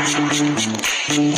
Thank you.